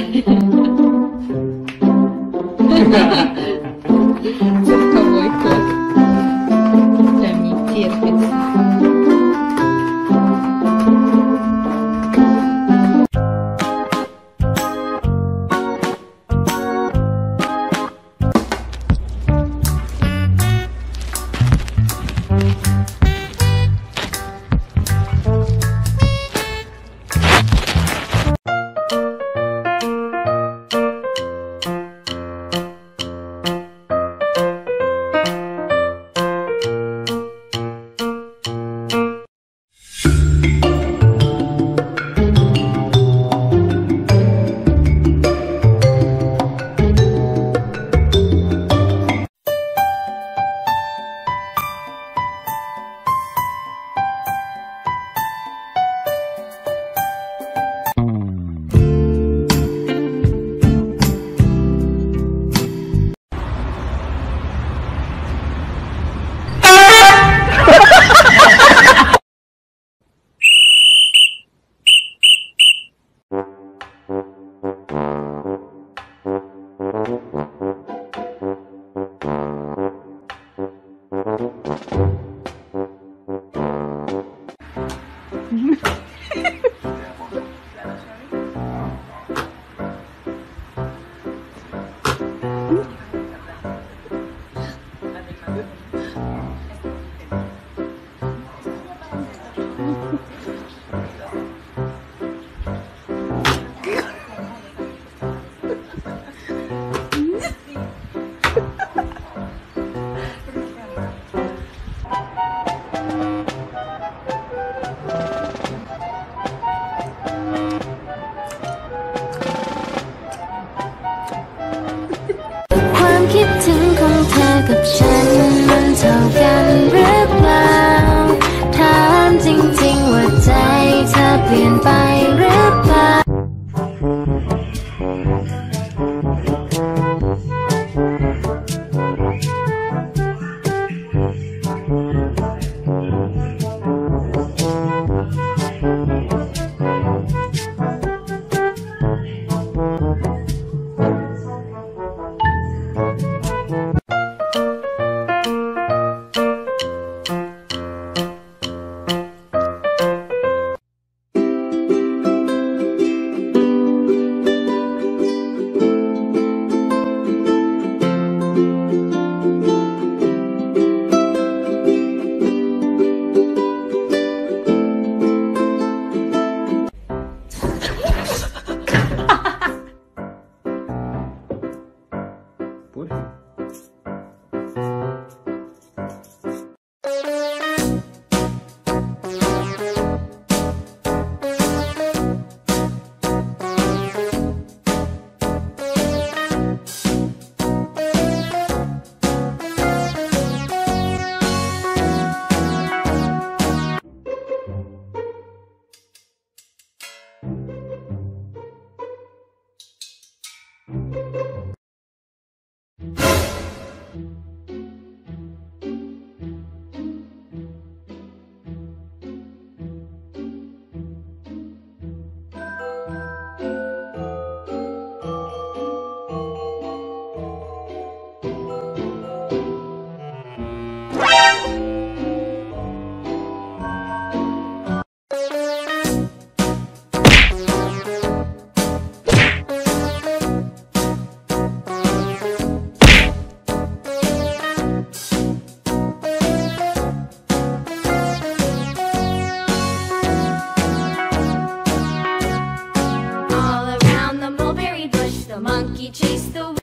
嘿嘿嘿嘿嘿嘿うん。天白 chase the